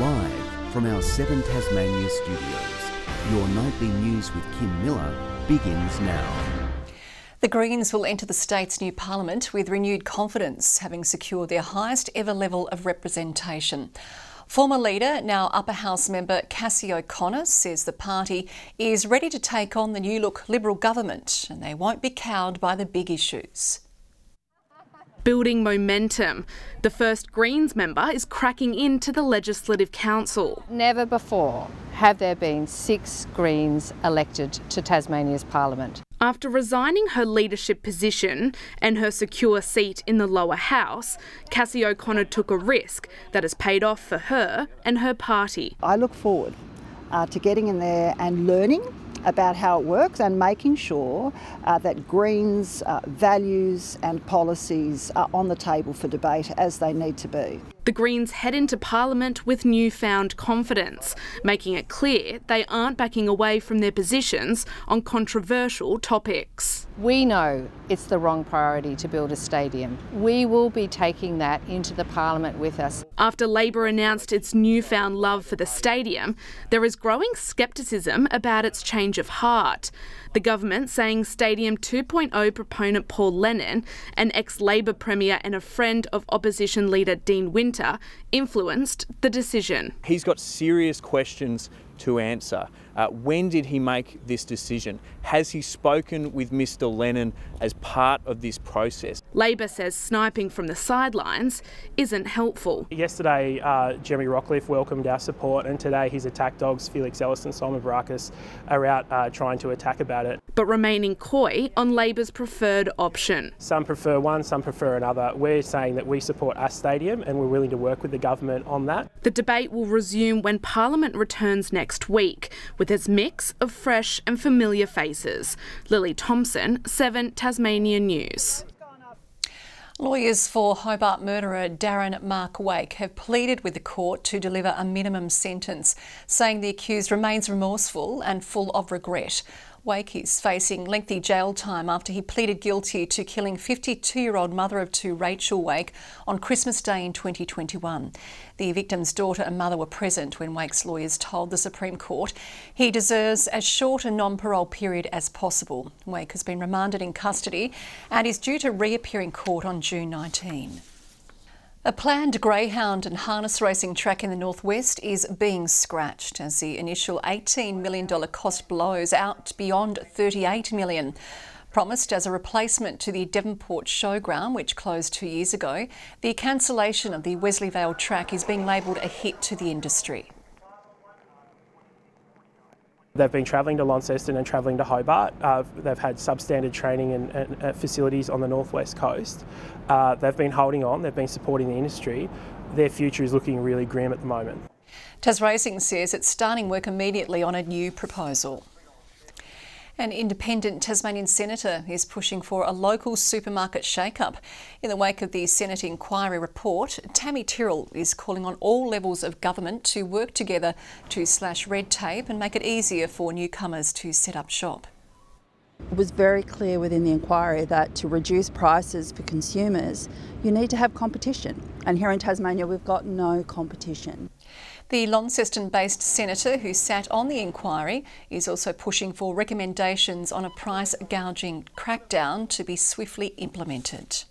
Live from our Seven Tasmania studios, your nightly news with Kim Millar begins now. The Greens will enter the state's new parliament with renewed confidence, having secured their highest ever level of representation. Former leader, now Upper House member Cassy O'Connor says the party is ready to take on the new look Liberal government and they won't be cowed by the big issues building momentum. The first Greens member is cracking into the Legislative Council. Never before have there been six Greens elected to Tasmania's Parliament. After resigning her leadership position and her secure seat in the lower house, Cassy O'Connor took a risk that has paid off for her and her party. I look forward uh, to getting in there and learning about how it works and making sure uh, that Greens' uh, values and policies are on the table for debate as they need to be. The Greens head into Parliament with newfound confidence, making it clear they aren't backing away from their positions on controversial topics. We know it's the wrong priority to build a stadium. We will be taking that into the Parliament with us. After Labor announced its newfound love for the stadium, there is growing scepticism about its change of heart. The government saying Stadium 2.0 proponent Paul Lennon, an ex Labor Premier and a friend of opposition leader Dean Winter, influenced the decision. He's got serious questions to answer. Uh, when did he make this decision? Has he spoken with Mr Lennon as part of this process? Labor says sniping from the sidelines isn't helpful. Yesterday, uh, Jeremy Rockliff welcomed our support, and today his attack dogs, Felix Ellis and Simon Behrakis, are out uh, trying to attack about it. But remaining coy on Labor's preferred option. Some prefer one, some prefer another. We're saying that we support our stadium and we're willing to work with the government on that. The debate will resume when Parliament returns next week with its mix of fresh and familiar faces. Lily Thompson, 7 Tasmania News. Lawyers for Hobart murderer Darren Mark Wake have pleaded with the court to deliver a minimum sentence, saying the accused remains remorseful and full of regret. Wake is facing lengthy jail time after he pleaded guilty to killing 52 year old mother of two, Rachel Wake, on Christmas Day in 2021. The victim's daughter and mother were present when Wake's lawyers told the Supreme Court he deserves as short a non parole period as possible. Wake has been remanded in custody and is due to reappear in court on June 19. A planned greyhound and harness racing track in the northwest is being scratched as the initial $18 million cost blows out beyond 38 million. Promised as a replacement to the Devonport Showground, which closed two years ago, the cancellation of the Wesleyvale track is being labelled a hit to the industry. They've been travelling to Launceston and travelling to Hobart. Uh, they've had substandard training and, and facilities on the northwest coast. Uh, they've been holding on, they've been supporting the industry. Their future is looking really grim at the moment. Tas Racing says it's starting work immediately on a new proposal. An independent Tasmanian senator is pushing for a local supermarket shake-up. In the wake of the Senate inquiry report, Tammy Tyrrell is calling on all levels of government to work together to slash red tape and make it easier for newcomers to set up shop. It was very clear within the inquiry that to reduce prices for consumers, you need to have competition. And here in Tasmania, we've got no competition. The Launceston based senator who sat on the inquiry is also pushing for recommendations on a price gouging crackdown to be swiftly implemented.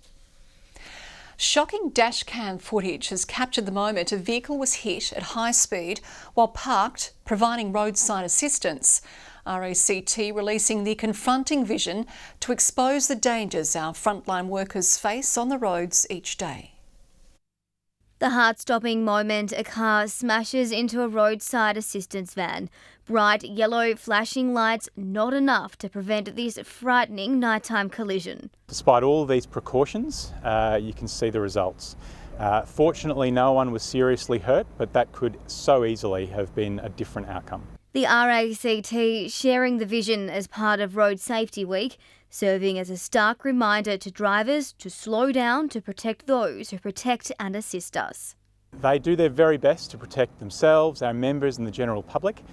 Shocking dashcam footage has captured the moment a vehicle was hit at high speed while parked, providing roadside assistance. RACT releasing the confronting vision to expose the dangers our frontline workers face on the roads each day. The heart stopping moment a car smashes into a roadside assistance van. Bright yellow flashing lights not enough to prevent this frightening nighttime collision. Despite all these precautions, uh, you can see the results. Uh, fortunately, no one was seriously hurt, but that could so easily have been a different outcome. The RACT sharing the vision as part of Road Safety Week serving as a stark reminder to drivers to slow down to protect those who protect and assist us. They do their very best to protect themselves, our members and the general public,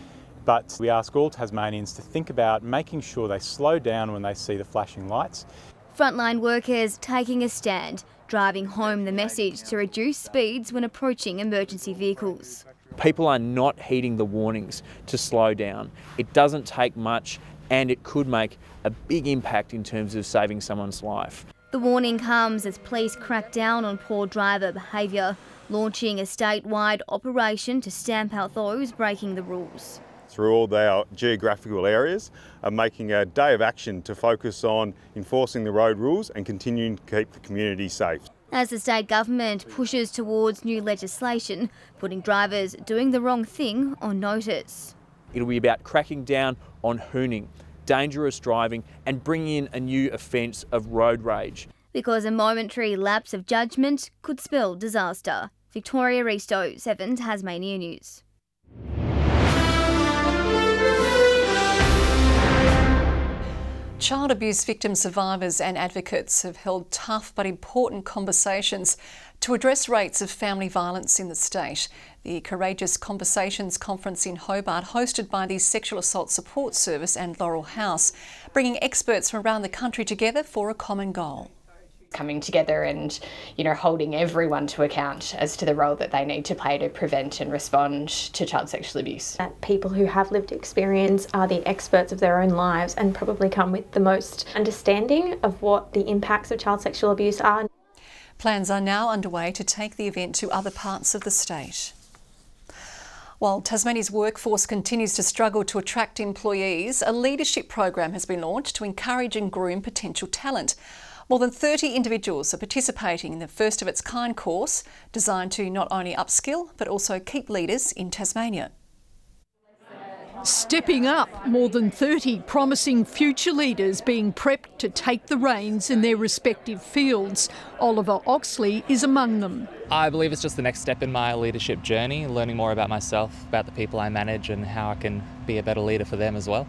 but we ask all Tasmanians to think about making sure they slow down when they see the flashing lights. Frontline workers taking a stand, driving home the message to reduce speeds when approaching emergency vehicles. People are not heeding the warnings to slow down. It doesn't take much and it could make a big impact in terms of saving someone's life. The warning comes as police crack down on poor driver behaviour, launching a statewide operation to stamp out those breaking the rules. Through all their geographical areas, are making a day of action to focus on enforcing the road rules and continuing to keep the community safe. As the state government pushes towards new legislation, putting drivers doing the wrong thing on notice. It'll be about cracking down on hooning, dangerous driving, and bringing in a new offence of road rage. Because a momentary lapse of judgment could spell disaster. Victoria Risto, 7 Tasmania News. Child abuse victim survivors and advocates have held tough but important conversations to address rates of family violence in the state. The Courageous Conversations Conference in Hobart, hosted by the Sexual Assault Support Service and Laurel House, bringing experts from around the country together for a common goal coming together and you know holding everyone to account as to the role that they need to play to prevent and respond to child sexual abuse. That people who have lived experience are the experts of their own lives and probably come with the most understanding of what the impacts of child sexual abuse are. Plans are now underway to take the event to other parts of the state. While Tasmania's workforce continues to struggle to attract employees, a leadership program has been launched to encourage and groom potential talent. More than 30 individuals are participating in the first of its kind course designed to not only upskill but also keep leaders in Tasmania. Stepping up, more than 30 promising future leaders being prepped to take the reins in their respective fields. Oliver Oxley is among them. I believe it's just the next step in my leadership journey, learning more about myself, about the people I manage, and how I can be a better leader for them as well.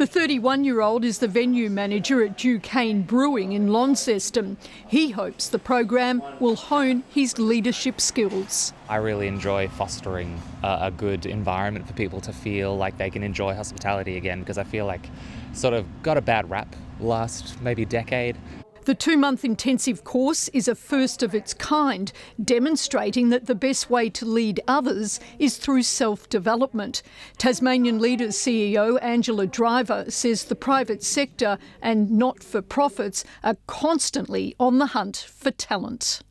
The 31 year old is the venue manager at Du Cane Brewing in Launceston. He hopes the program will hone his leadership skills. I really enjoy fostering a, a good environment for people to feel like they can enjoy hospitality again because I feel like sort of got a bad rap last maybe decade. The two month intensive course is a first of its kind, demonstrating that the best way to lead others is through self development. Tasmanian Leaders CEO Angela Driver says the private sector and not for profits are constantly on the hunt for talent.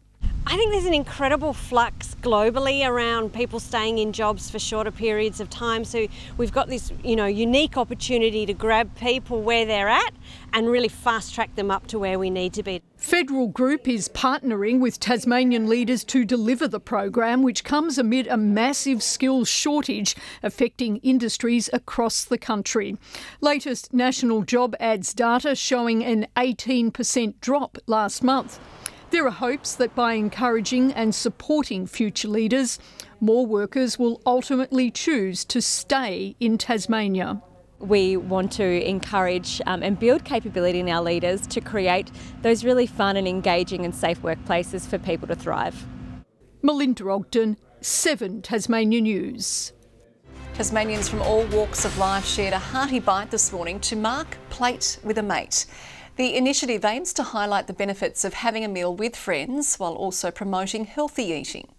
I think there's an incredible flux globally around people staying in jobs for shorter periods of time. So we've got this, you know, unique opportunity to grab people where they're at and really fast track them up to where we need to be. Federal Group is partnering with Tasmanian leaders to deliver the program, which comes amid a massive skills shortage affecting industries across the country. Latest national job ads data showing an 18% drop last month. There are hopes that by encouraging and supporting future leaders, more workers will ultimately choose to stay in Tasmania. We want to encourage um, and build capability in our leaders to create those really fun and engaging and safe workplaces for people to thrive. Melinda Ogden, 7 Tasmania News. Tasmanians from all walks of life shared a hearty bite this morning to mark Plate with a Mate. The initiative aims to highlight the benefits of having a meal with friends while also promoting healthy eating.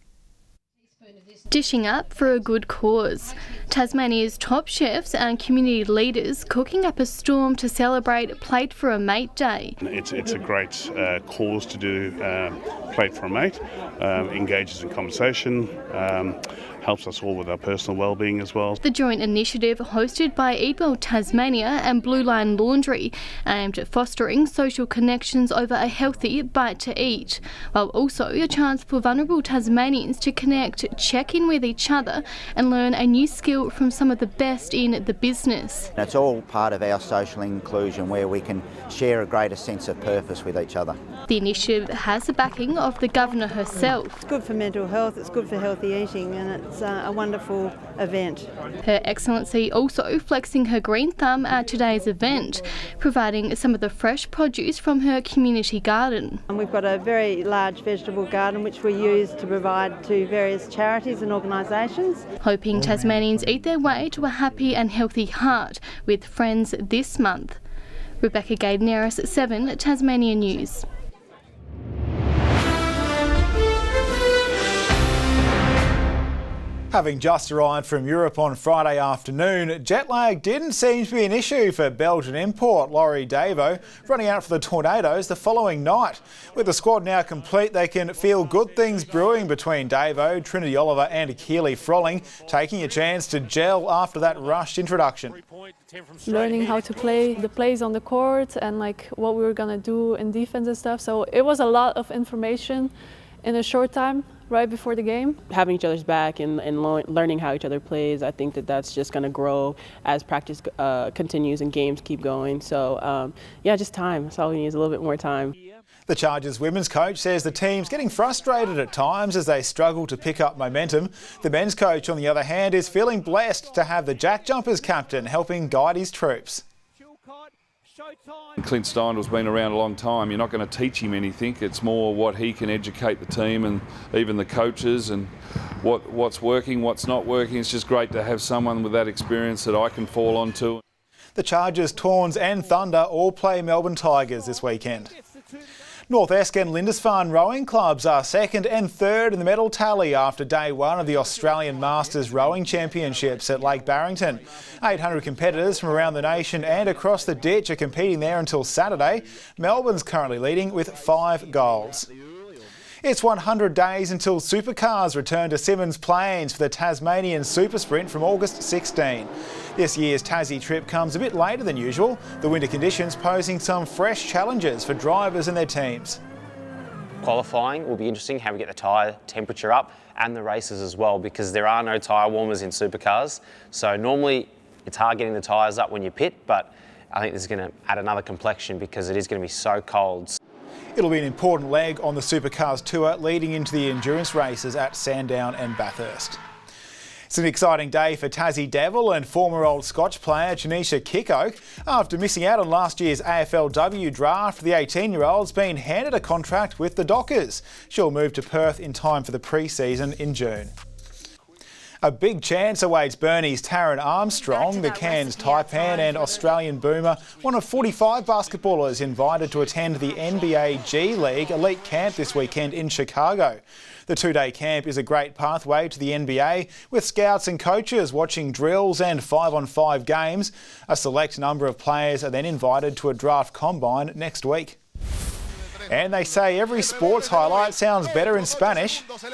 Dishing up for a good cause. Tasmania's top chefs and community leaders cooking up a storm to celebrate Plate for a Mate Day. It's, it's a great uh, cause to do um, Plate for a Mate, um, engages in conversation. Um, helps us all with our personal well-being as well. The joint initiative hosted by Eat Well Tasmania and Blue Line Laundry aimed at fostering social connections over a healthy bite to eat, while also a chance for vulnerable Tasmanians to connect, check in with each other and learn a new skill from some of the best in the business. It's all part of our social inclusion where we can share a greater sense of purpose with each other. The initiative has the backing of the Governor herself. It's good for mental health, it's good for healthy eating and it's uh, a wonderful event. Her Excellency also flexing her green thumb at today's event, providing some of the fresh produce from her community garden. And we've got a very large vegetable garden which we use to provide to various charities and organisations. Hoping Tasmanians eat their way to a happy and healthy heart with friends this month. Rebecca Gaideneris, 7 Tasmania News. Having just arrived from Europe on Friday afternoon, jet lag didn't seem to be an issue for Belgian import Laurie Davo, running out for the Tornadoes the following night. With the squad now complete, they can feel good things brewing between Davo, Trinity Oliver and Keely Froling, taking a chance to gel after that rushed introduction. Learning how to play the plays on the court and like what we were gonna do in defense and stuff. So it was a lot of information in a short time right before the game. Having each other's back and, and learning how each other plays, I think that that's just going to grow as practice uh, continues and games keep going. So, um, yeah, just time. That's all we need is a little bit more time. The Chargers women's coach says the team's getting frustrated at times as they struggle to pick up momentum. The men's coach, on the other hand, is feeling blessed to have the Jack Jumpers captain helping guide his troops. Clint Steindl's been around a long time. You're not going to teach him anything. It's more what he can educate the team and even the coaches and what what's working, what's not working. It's just great to have someone with that experience that I can fall onto. The Chargers, Tawns and Thunder all play Melbourne Tigers this weekend. North Esk and Lindisfarne rowing clubs are second and third in the medal tally after day one of the Australian Masters Rowing Championships at Lake Barrington. 800 competitors from around the nation and across the ditch are competing there until Saturday. Melbourne's currently leading with five goals. It's 100 days until supercars return to Symmons Plains for the Tasmanian Super Sprint from August 16. This year's Tassie trip comes a bit later than usual, the winter conditions posing some fresh challenges for drivers and their teams. Qualifying will be interesting, how we get the tyre temperature up and the races as well because there are no tyre warmers in supercars. So normally it's hard getting the tyres up when you pit, but I think this is going to add another complexion because it is going to be so cold. It'll be an important leg on the Supercars tour leading into the endurance races at Sandown and Bathurst. It's an exciting day for Tassie Devil and former Old Scotch player Janisha Kikoke. After missing out on last year's AFLW draft, the 18-year-old's been handed a contract with the Dockers. She'll move to Perth in time for the pre-season in June. A big chance awaits Burnie's Taran Armstrong, the Cairns Taipan and Australian boomer, one of 45 basketballers invited to attend the NBA G League elite camp this weekend in Chicago. The two-day camp is a great pathway to the NBA, with scouts and coaches watching drills and five-on-five games. A select number of players are then invited to a draft combine next week. And they say every sports highlight sounds better in Spanish. ¡Canasto!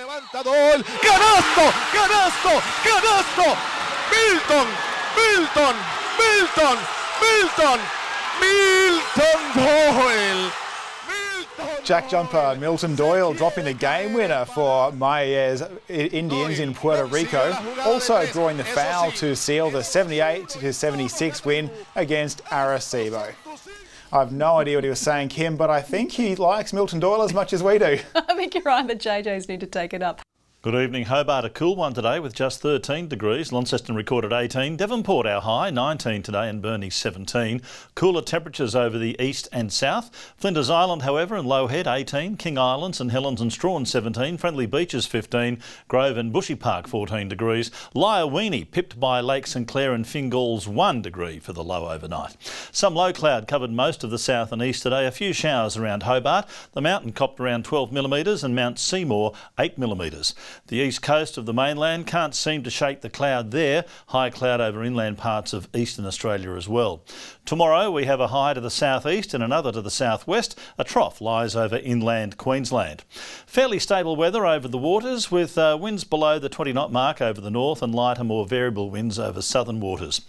¡Canasto! ¡Canasto! ¡Milton! ¡Milton! ¡Milton! ¡Milton! ¡Milton Doyle! Jack jumper Milton Doyle dropping the game winner for Mayagüez Indians in Puerto Rico, also drawing the foul to seal the 78 to 76 win against Arecibo. I have no idea what he was saying, Kim, but I think he likes Milton Doyle as much as we do. I think you're right, the JJs need to take it up. Good evening. Hobart a cool one today with just 13 degrees. Launceston recorded 18. Devonport our high 19 today and Burnie 17. Cooler temperatures over the east and south. Flinders Island however and Low Head 18. King Island, St Helens and Strahan 17. Friendly Beaches 15. Grove and Bushy Park 14 degrees. Liawenee pipped by Lake St Clair and Fingal's 1 degree for the low overnight. Some low cloud covered most of the south and east today. A few showers around Hobart. The mountain copped around 12 millimetres and Mount Seymour 8 millimetres. The east coast of the mainland can't seem to shake the cloud there. High cloud over inland parts of eastern Australia as well. Tomorrow we have a high to the southeast and another to the southwest. A trough lies over inland Queensland. Fairly stable weather over the waters with uh, winds below the 20 knot mark over the north and lighter, more variable winds over southern waters.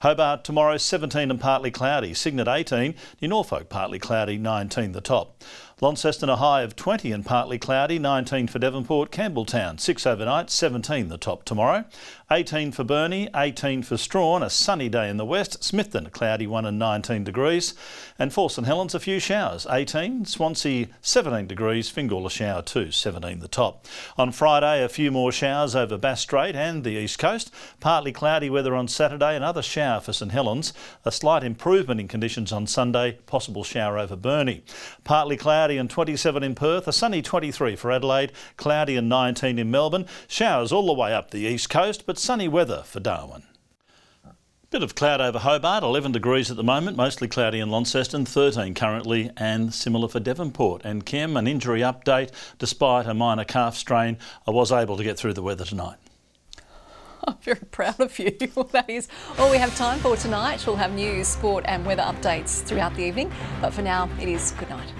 Hobart tomorrow 17 and partly cloudy, Cygnet 18, New Norfolk partly cloudy 19 the top. Launceston a high of 20 and partly cloudy, 19 for Devonport, Campbell Town 6 overnight, 17 the top tomorrow. 18 for Burnie, 18 for Strahan, a sunny day in the west, Smithton a cloudy 1 and 19 degrees, and for St Helens a few showers, 18, Swansea 17 degrees, Fingal a shower 2, 17 the top. On Friday a few more showers over Bass Strait and the east coast, partly cloudy weather on Saturday, another shower for St Helens, a slight improvement in conditions on Sunday, possible shower over Burnie. Partly cloudy cloudy and 27 in Perth, a sunny 23 for Adelaide, cloudy and 19 in Melbourne, showers all the way up the east coast, but sunny weather for Darwin. Bit of cloud over Hobart, 11 degrees at the moment, mostly cloudy in Launceston, 13 currently, and similar for Devonport. And Kim, an injury update. Despite a minor calf strain, I was able to get through the weather tonight. I'm very proud of you. that is all we have time for tonight. We'll have news, sport, and weather updates throughout the evening. But for now, it is good night.